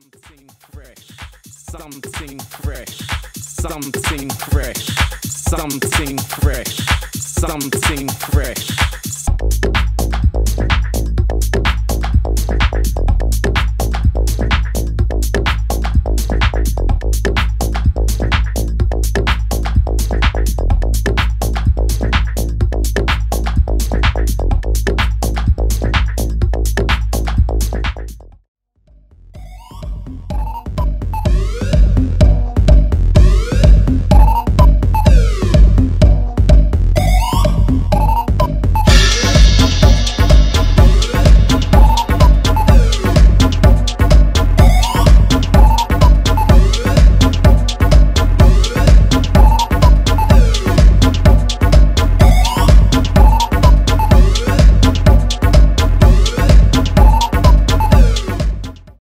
Something fresh, something fresh, something fresh, something fresh, something fresh.